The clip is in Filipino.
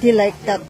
they like that